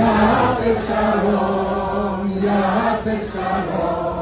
Ya hace shalom, ya hace shalom.